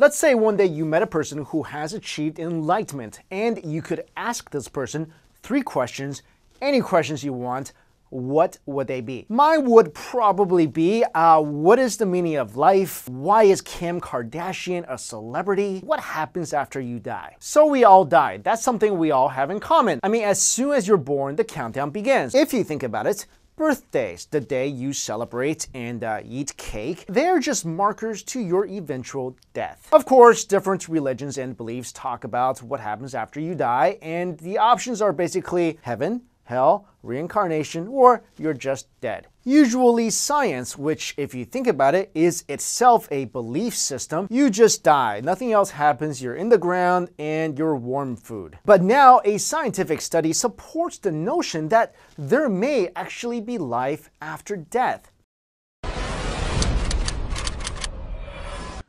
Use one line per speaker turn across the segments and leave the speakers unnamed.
Let's say one day you met a person who has achieved enlightenment and you could ask this person three questions, any questions you want. What would they be? Mine would probably be uh, What is the meaning of life? Why is Kim Kardashian a celebrity? What happens after you die? So we all die. That's something we all have in common. I mean, as soon as you're born, the countdown begins. If you think about it, birthdays, the day you celebrate and uh, eat cake, they're just markers to your eventual death. Of course, different religions and beliefs talk about what happens after you die, and the options are basically heaven, hell, reincarnation, or you're just dead. Usually, science, which, if you think about it, is itself a belief system, you just die. Nothing else happens. You're in the ground and you're warm food. But now, a scientific study supports the notion that there may actually be life after death.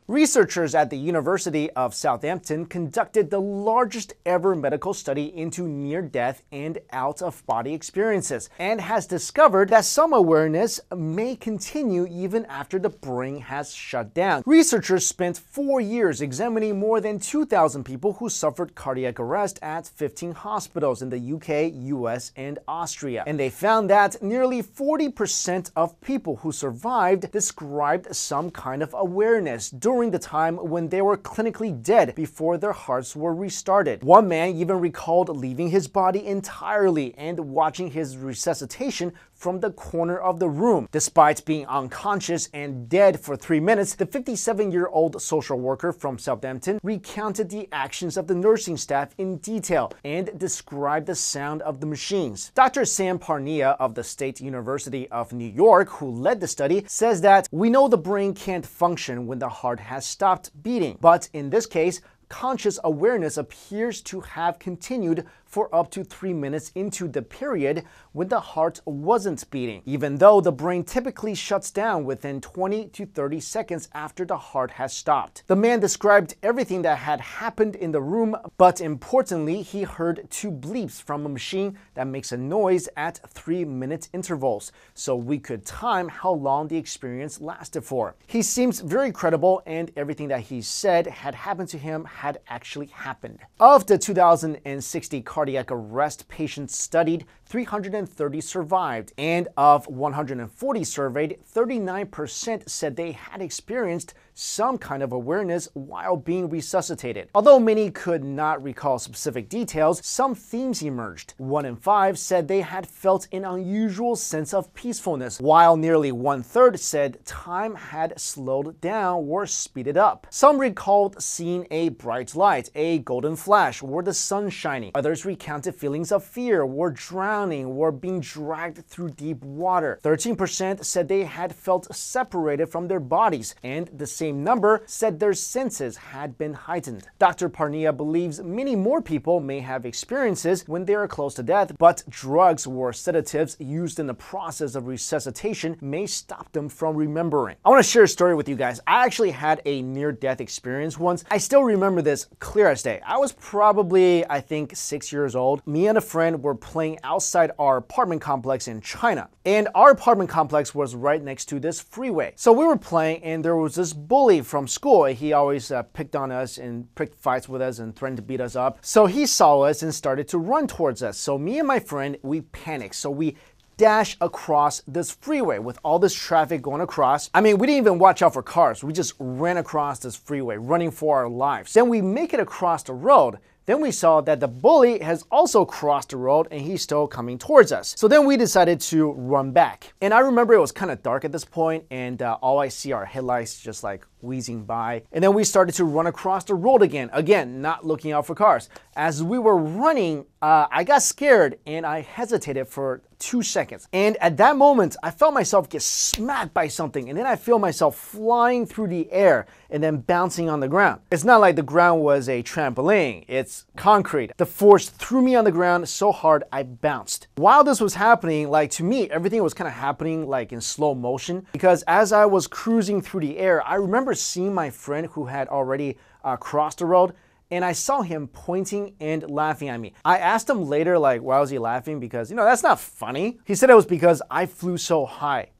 Researchers at the University of Southampton conducted the largest ever medical study into near death and out of body experiences and has discovered that some awareness may continue even after the brain has shut down. Researchers spent four years examining more than 2,000 people who suffered cardiac arrest at 15 hospitals in the UK, US, and Austria. And they found that nearly 40% of people who survived described some kind of awareness during during the time when they were clinically dead before their hearts were restarted. One man even recalled leaving his body entirely and watching his resuscitation from the corner of the room. Despite being unconscious and dead for three minutes, the 57 year old social worker from Southampton recounted the actions of the nursing staff in detail and described the sound of the machines. Dr. Sam Parnia of the State University of New York, who led the study, says that we know the brain can't function when the heart has stopped beating, but in this case, conscious awareness appears to have continued for up to three minutes into the period when the heart wasn't beating, even though the brain typically shuts down within 20 to 30 seconds after the heart has stopped. The man described everything that had happened in the room, but importantly, he heard two bleeps from a machine that makes a noise at three minute intervals, so we could time how long the experience lasted for. He seems very credible, and everything that he said had happened to him had actually happened. Of the 2060 cardiac arrest patients studied, 330 survived, and of 140 surveyed, 39% said they had experienced some kind of awareness while being resuscitated. Although many could not recall specific details, some themes emerged. One in five said they had felt an unusual sense of peacefulness, while nearly one third said time had slowed down or speeded up. Some recalled seeing a bright light, a golden flash, or the sun shining. Others recounted feelings of fear or drowning drowning or being dragged through deep water. 13% said they had felt separated from their bodies, and the same number said their senses had been heightened. Dr. Parnia believes many more people may have experiences when they are close to death, but drugs or sedatives used in the process of resuscitation may stop them from remembering. I want to share a story with you guys. I actually had a near death experience once. I still remember this clear as day. I was probably, I think, six years old. Me and a friend were playing outside outside our apartment complex in China. And our apartment complex was right next to this freeway. So we were playing, and there was this bully from school. He always uh, picked on us and picked fights with us and threatened to beat us up. So he saw us and started to run towards us. So me and my friend, we panicked. So we dash across this freeway with all this traffic going across. I mean, we didn't even watch out for cars. We just ran across this freeway, running for our lives. Then we make it across the road. Then we saw that the bully has also crossed the road and he's still coming towards us. So then we decided to run back. And I remember it was kind of dark at this point and uh, all I see are headlights just like wheezing by. And then we started to run across the road again. Again, not looking out for cars. As we were running, uh, I got scared and I hesitated for two seconds. And at that moment, I felt myself get smacked by something, and then I feel myself flying through the air and then bouncing on the ground. It's not like the ground was a trampoline, it's concrete. The force threw me on the ground so hard I bounced. While this was happening, like to me, everything was kind of happening like in slow motion because as I was cruising through the air, I remember seeing my friend who had already uh, crossed the road and I saw him pointing and laughing at me. I asked him later, like, why was he laughing? Because, you know, that's not funny. He said it was because I flew so high.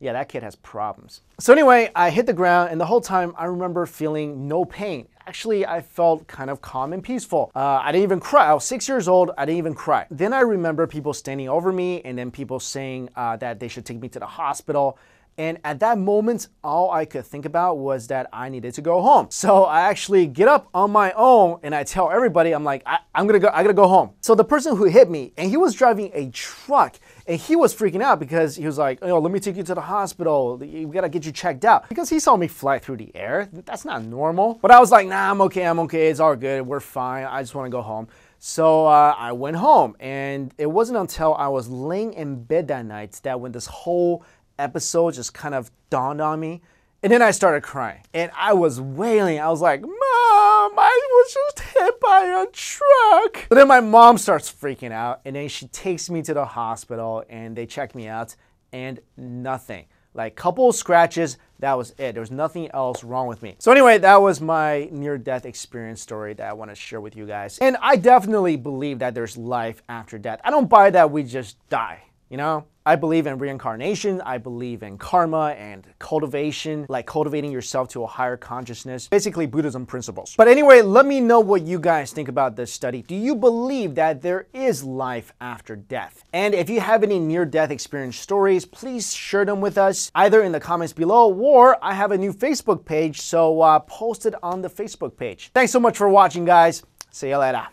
yeah, that kid has problems. So anyway, I hit the ground, and the whole time I remember feeling no pain. Actually, I felt kind of calm and peaceful. Uh, I didn't even cry. I was six years old. I didn't even cry. Then I remember people standing over me, and then people saying uh, that they should take me to the hospital. And at that moment, all I could think about was that I needed to go home. So I actually get up on my own and I tell everybody, I'm like, I, am gonna go, I gotta go home. So the person who hit me, and he was driving a truck, and he was freaking out because he was like, oh, let me take you to the hospital. We gotta get you checked out. Because he saw me fly through the air. That's not normal. But I was like, nah, I'm okay, I'm okay, it's all good, we're fine. I just wanna go home. So uh, I went home, and it wasn't until I was laying in bed that night that when this whole episode just kind of dawned on me. And then I started crying and I was wailing. I was like, Mom, I was just hit by a truck. But then my mom starts freaking out and then she takes me to the hospital and they check me out and nothing. Like couple of scratches, that was it. There was nothing else wrong with me. So anyway, that was my near-death experience story that I want to share with you guys. And I definitely believe that there's life after death. I don't buy that we just die, you know? I believe in reincarnation. I believe in karma and cultivation, like cultivating yourself to a higher consciousness. Basically, Buddhism principles. But anyway, let me know what you guys think about this study. Do you believe that there is life after death? And if you have any near death experience stories, please share them with us either in the comments below or I have a new Facebook page, so uh, post it on the Facebook page. Thanks so much for watching, guys. See you later.